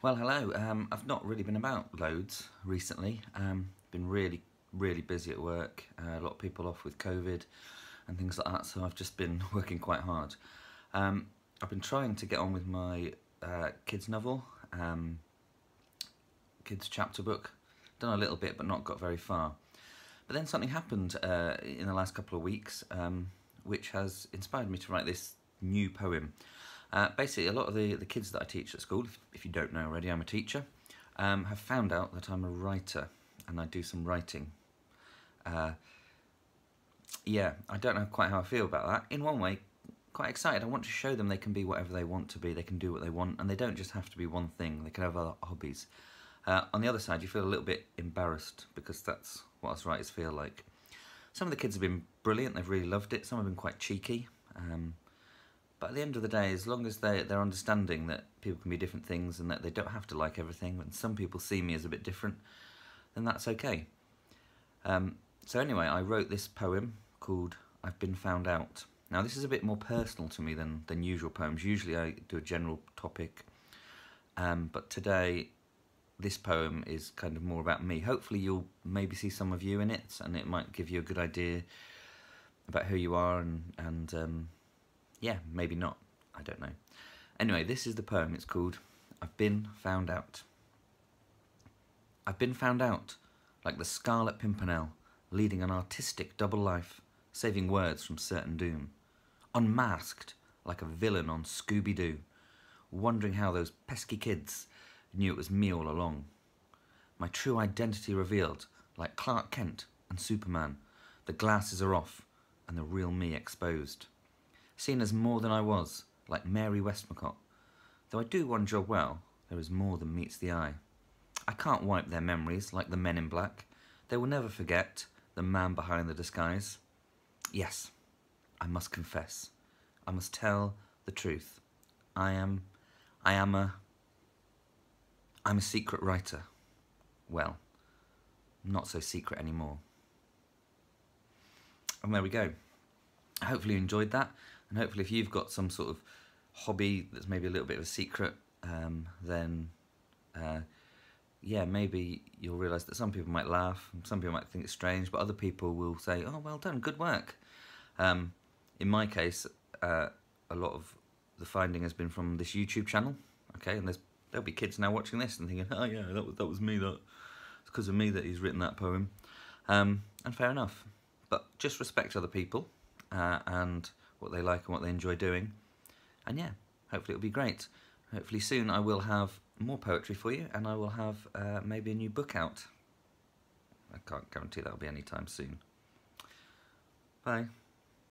Well, hello. Um, I've not really been about loads recently. Um, been really, really busy at work. Uh, a lot of people off with COVID and things like that, so I've just been working quite hard. Um, I've been trying to get on with my uh, kids novel, um, kids chapter book. Done a little bit, but not got very far. But then something happened uh, in the last couple of weeks, um, which has inspired me to write this new poem. Uh, basically, a lot of the, the kids that I teach at school, if, if you don't know already, I'm a teacher, um, have found out that I'm a writer and I do some writing. Uh, yeah, I don't know quite how I feel about that. In one way, quite excited. I want to show them they can be whatever they want to be, they can do what they want, and they don't just have to be one thing, they can have other hobbies. Uh, on the other side, you feel a little bit embarrassed because that's what us writers feel like. Some of the kids have been brilliant, they've really loved it, some have been quite cheeky. Um, but at the end of the day, as long as they, they're understanding that people can be different things and that they don't have to like everything, and some people see me as a bit different, then that's okay. Um, so anyway, I wrote this poem called I've Been Found Out. Now this is a bit more personal to me than, than usual poems. Usually I do a general topic, um, but today this poem is kind of more about me. Hopefully you'll maybe see some of you in it and it might give you a good idea about who you are and, and um, yeah, maybe not. I don't know. Anyway, this is the poem. It's called I've Been Found Out. I've been found out, like the Scarlet Pimpernel, leading an artistic double life, saving words from certain doom. Unmasked, like a villain on Scooby-Doo, wondering how those pesky kids knew it was me all along. My true identity revealed, like Clark Kent and Superman. The glasses are off, and the real me exposed seen as more than I was, like Mary Westmacott. Though I do one job well, there is more than meets the eye. I can't wipe their memories like the men in black. They will never forget the man behind the disguise. Yes, I must confess. I must tell the truth. I am, I am a, I'm a secret writer. Well, not so secret anymore. And there we go. Hopefully you enjoyed that and hopefully if you've got some sort of hobby that's maybe a little bit of a secret um, then uh, yeah maybe you'll realize that some people might laugh some people might think it's strange but other people will say oh well done good work. Um, in my case uh, a lot of the finding has been from this YouTube channel okay? And there's there'll be kids now watching this and thinking oh yeah that was, that was me that it's because of me that he's written that poem. Um, and fair enough. But just respect other people uh, and what they like and what they enjoy doing. And yeah, hopefully it'll be great. Hopefully soon I will have more poetry for you and I will have uh, maybe a new book out. I can't guarantee that'll be anytime soon. Bye.